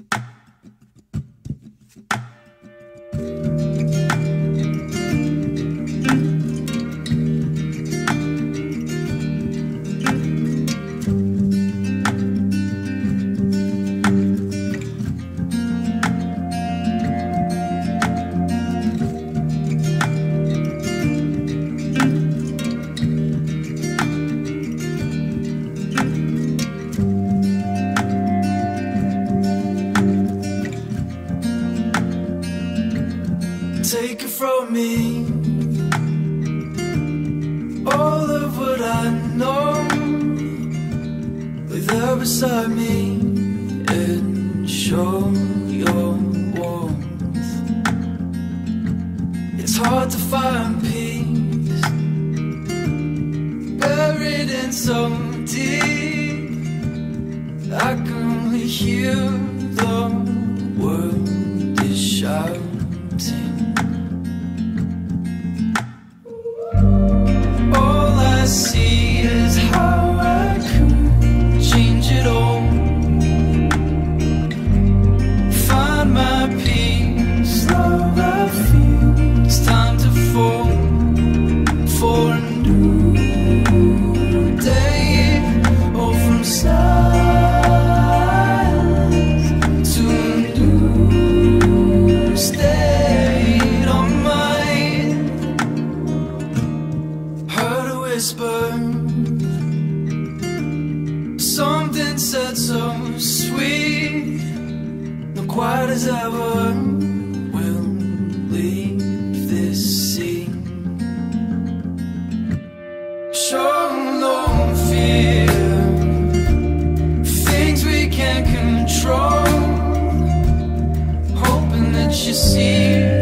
Take it from me. All of what I know. Lay there beside me and show your warmth. It's hard to find peace. Buried in so deep. I can only hear the said so sweet, not quite as ever. We'll leave this scene. Show no fear, things we can't control. Hoping that you see